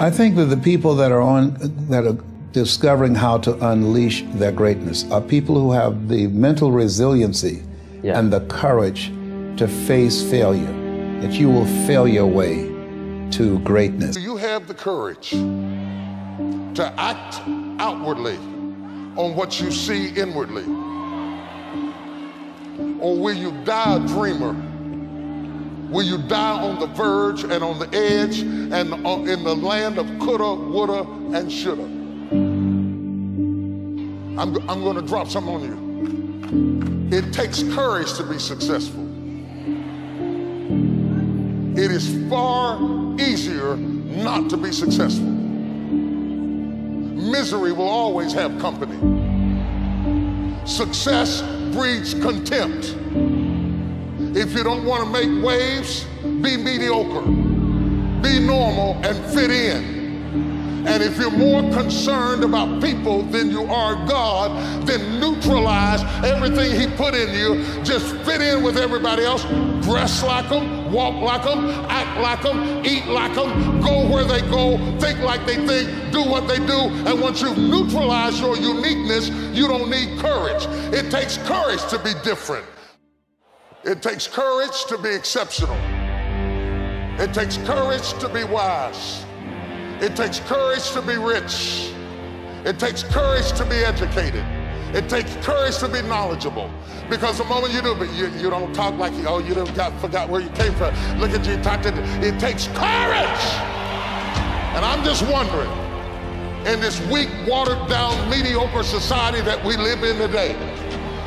I think that the people that are on that are discovering how to unleash their greatness are people who have the mental resiliency Yeah. and the courage to face failure. That you will fail your way to greatness. Do you have the courage to act outwardly on what you see inwardly? Or will you die a dreamer? Will you die on the verge and on the edge and uh, in the land of coulda, woulda, and shoulda? I'm, I'm going to drop something on you. It takes courage to be successful. It is far easier not to be successful. Misery will always have company. Success breeds contempt. If you don't want to make waves, be mediocre, be normal, and fit in. And if you're more concerned about people than you are God, then neutralize everything He put in you. Just fit in with everybody else. Dress like them, walk like them, act like them, eat like them, go where they go, think like they think, do what they do. And once you've neutralized your uniqueness, you don't need courage. It takes courage to be different. It takes courage to be exceptional. It takes courage to be wise. It takes courage to be rich. It takes courage to be educated. It takes courage to be knowledgeable. Because the moment you do, but you, you don't talk like oh, you don't got, forgot where you came from. Look at you, talk to, it takes courage. And I'm just wondering, in this weak, watered down, mediocre society that we live in today,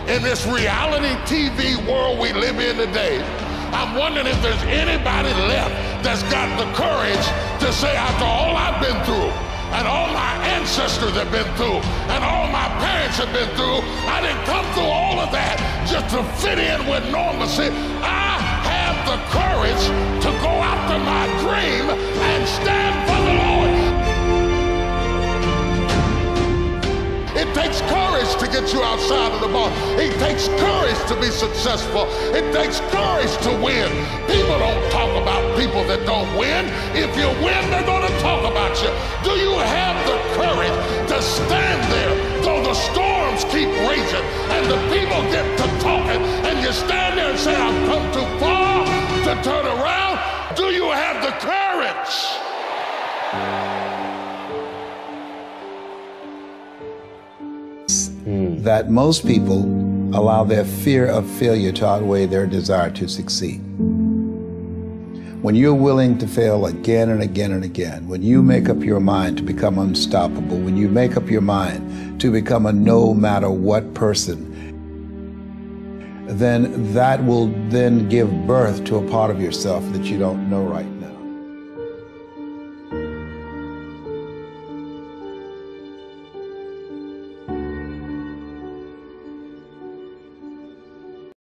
in this reality TV world we live in today, I'm wondering if there's anybody left that's got the courage to say, after all I've been through, and all my ancestors have been through, and all my parents have been through, I didn't come through all of that just to fit in with normalcy. I have the courage to go after get you outside of the box. It takes courage to be successful. It takes courage to win. People don't talk about people that don't win. If you win, they're going to talk about you. Do you have the courage to stand there though the storms keep raging and the people get to talking and you stand there and say, I've come too far to turn around? Do you have the courage? That most people allow their fear of failure to outweigh their desire to succeed. When you're willing to fail again and again and again, when you make up your mind to become unstoppable, when you make up your mind to become a no matter what person, then that will then give birth to a part of yourself that you don't know right now.